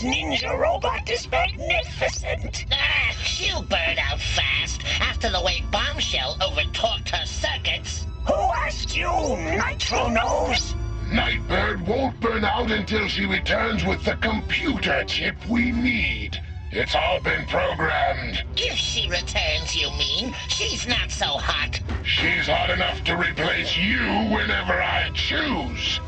Ninja robot is magnificent. Ah, she'll burn out fast after the way Bombshell overtalked her circuits. Who asked you, Nitro Nose? Nightbird won't burn out until she returns with the computer chip we need. It's all been programmed. If she returns, you mean? She's not so hot. She's hot enough to replace you whenever I choose.